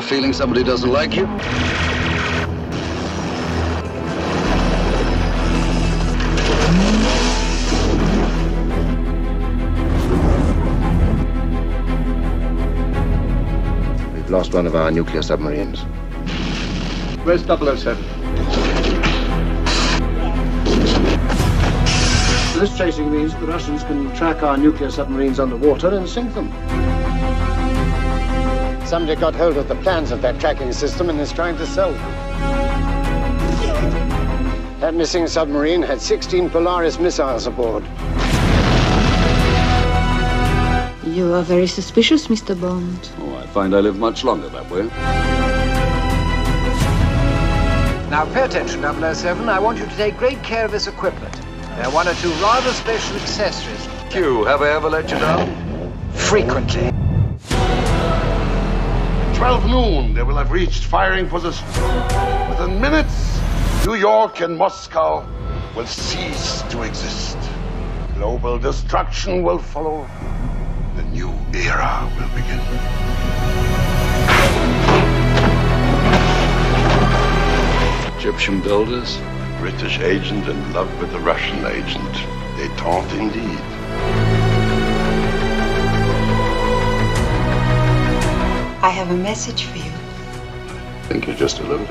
feeling somebody doesn't like you? We've lost one of our nuclear submarines. Where's 007? This chasing means the Russians can track our nuclear submarines underwater and sink them. Somebody got hold of the plans of that tracking system and is trying to sell them. That missing submarine had 16 Polaris missiles aboard. You are very suspicious, Mr. Bond. Oh, I find I live much longer that way. Now pay attention, 007. I want you to take great care of this equipment. There are one or two rather special accessories. Q, have I ever let you down? Frequently. 12 noon, they will have reached firing position. Within minutes, New York and Moscow will cease to exist. Global destruction will follow. The new era will begin. Egyptian builders? British agent in love with the Russian agent. Détente indeed. I have a message for you. I think you just alluded.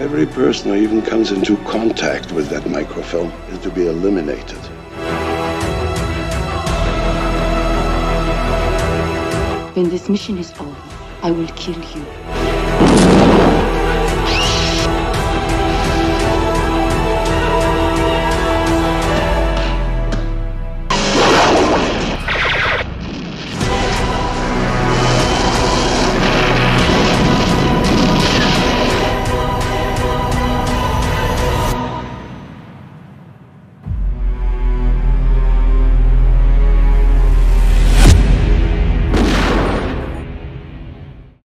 Every person who even comes into contact with that microfilm is to be eliminated. When this mission is over, I will kill you.